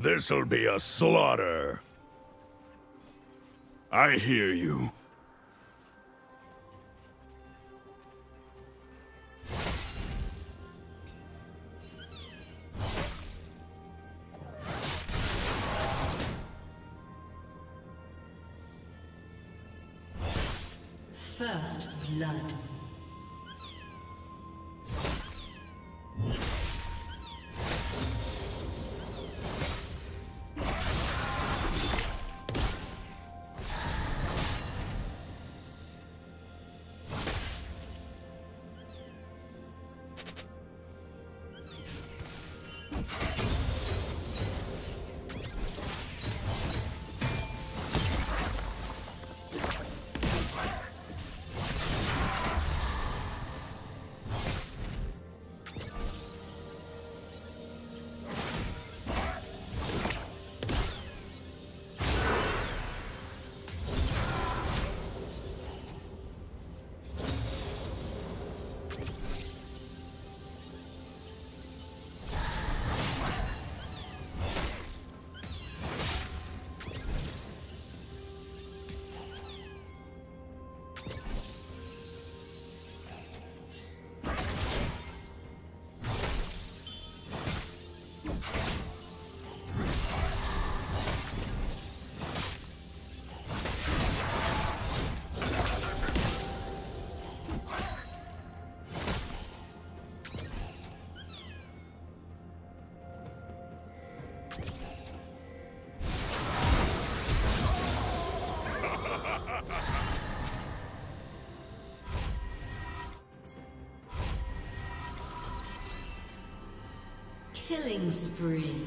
This'll be a slaughter. I hear you. Killing spree.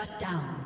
Shut down.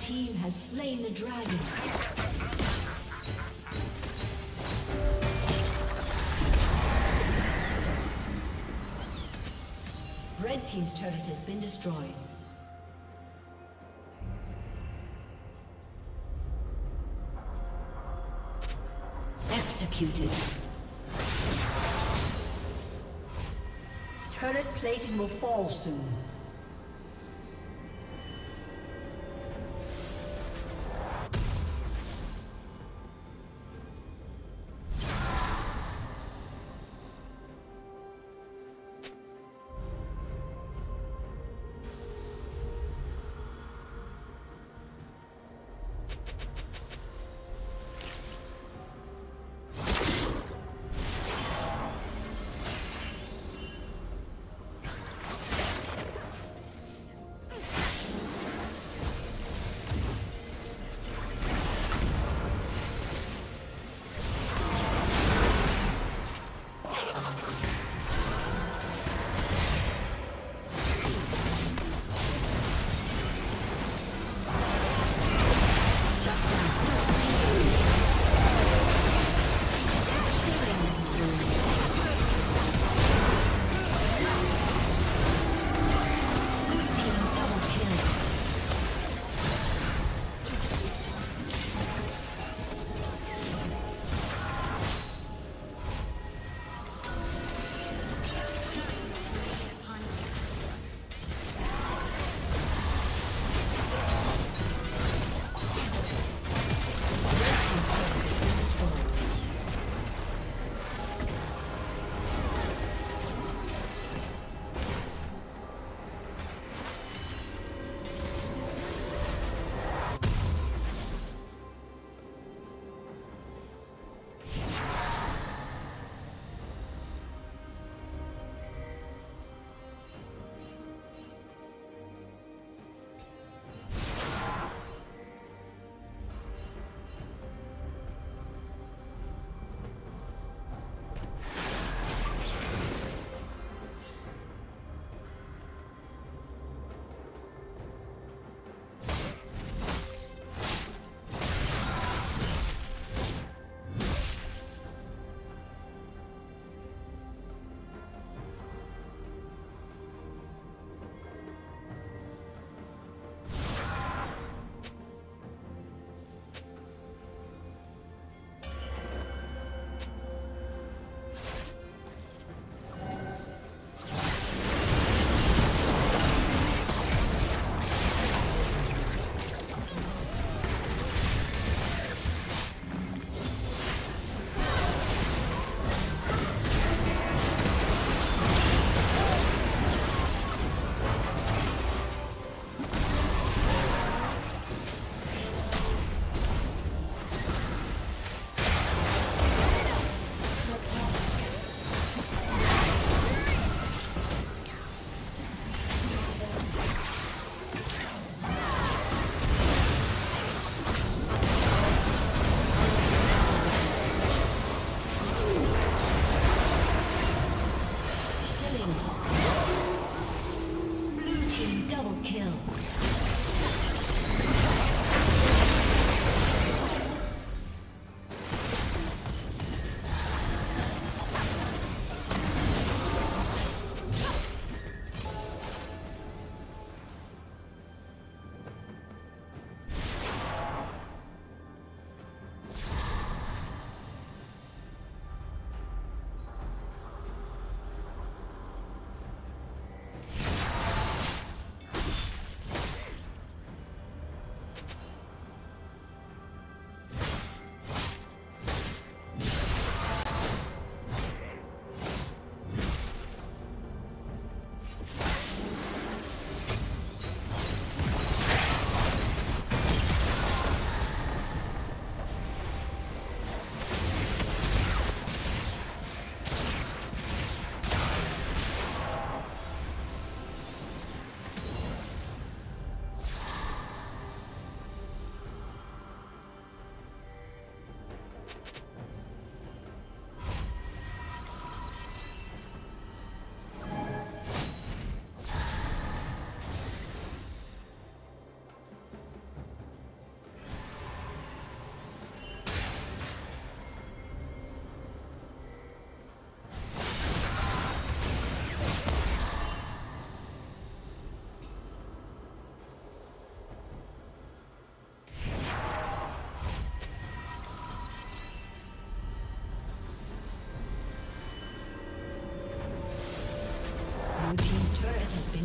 Team has slain the dragon. Red Team's turret has been destroyed. Executed. Turret plating will fall soon.